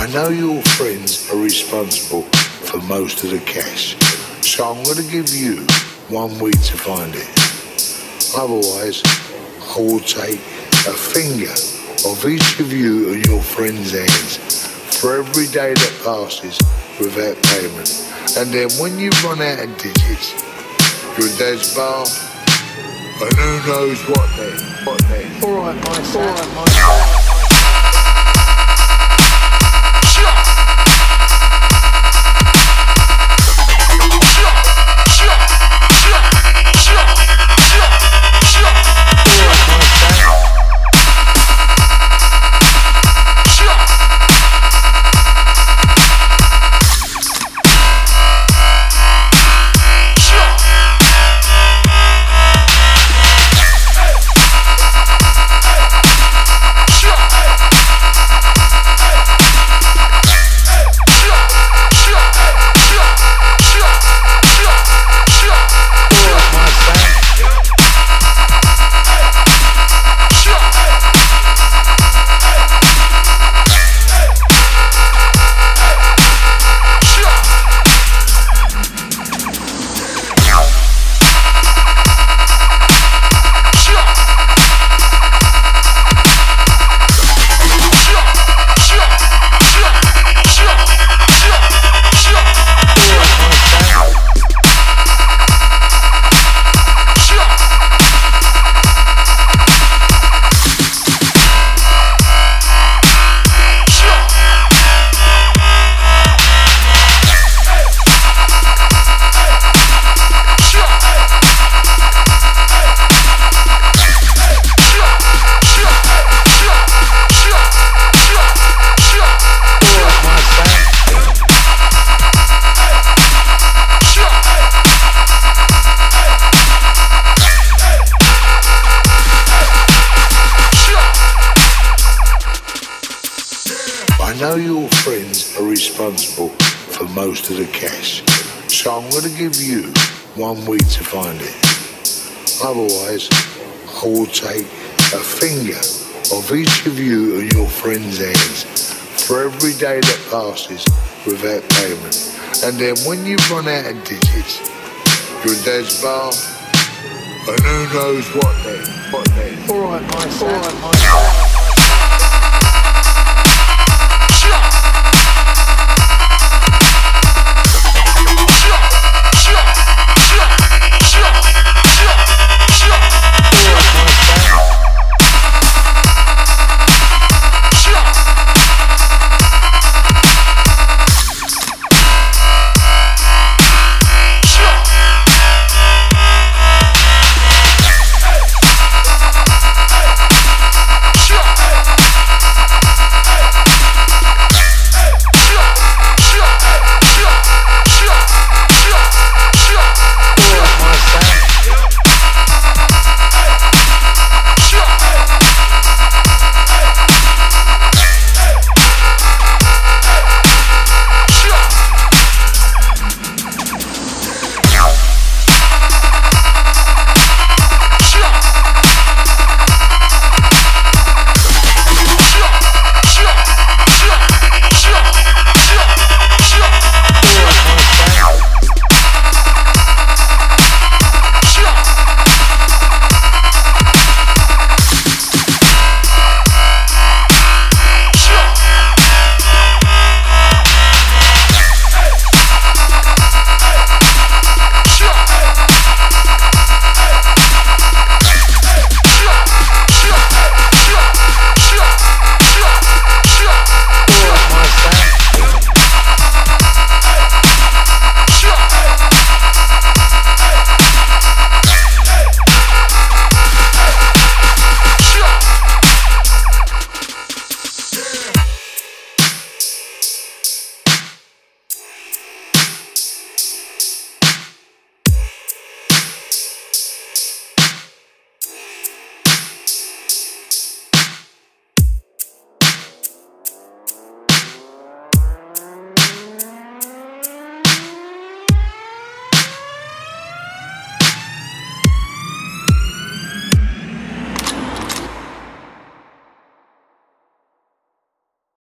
I know your friends are responsible for most of the cash, so I'm going to give you one week to find it. Otherwise, I will take a finger of each of you and your friends' hands for every day that passes without payment. And then when you run out of digits, your dad's bar, and who knows what then, what then. All right, my son. All right, my son. Know your friends are responsible for most of the cash, so I'm going to give you one week to find it. Otherwise, I will take a finger of each of you and your friends' hands for every day that passes without payment. And then when you run out of digits, your dad's bar, and who knows what then, what then. All right, my son. All right, my son.